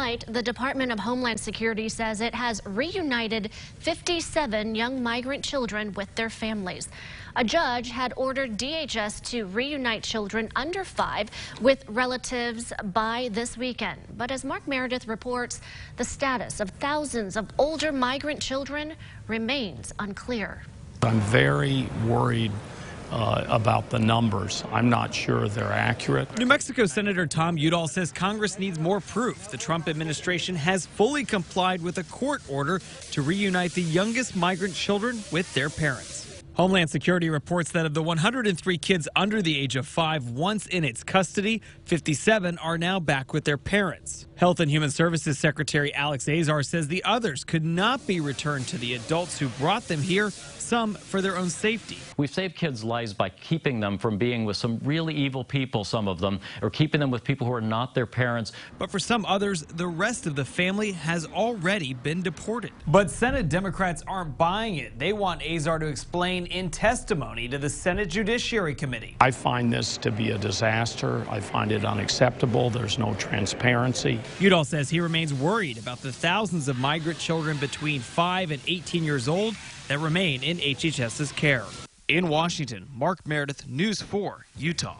Tonight, the Department of Homeland Security says it has reunited 57 young migrant children with their families. A judge had ordered DHS to reunite children under five with relatives by this weekend. But as Mark Meredith reports, the status of thousands of older migrant children remains unclear. I'm very worried uh, about the numbers. I'm not sure they're accurate. New Mexico Senator Tom Udall says Congress needs more proof the Trump administration has fully complied with a court order to reunite the youngest migrant children with their parents. Homeland Security reports that of the 103 kids under the age of five once in its custody, 57 are now back with their parents. Health and Human Services Secretary Alex Azar says the others could not be returned to the adults who brought them here, some for their own safety. We've saved kids' lives by keeping them from being with some really evil people, some of them, or keeping them with people who are not their parents. But for some others, the rest of the family has already been deported. But Senate Democrats aren't buying it. They want Azar to explain in testimony to the Senate Judiciary Committee. I find this to be a disaster. I find it unacceptable. There's no transparency. Udall says he remains worried about the thousands of migrant children between 5 and 18 years old that remain in HHS's care. In Washington, Mark Meredith, News 4, Utah.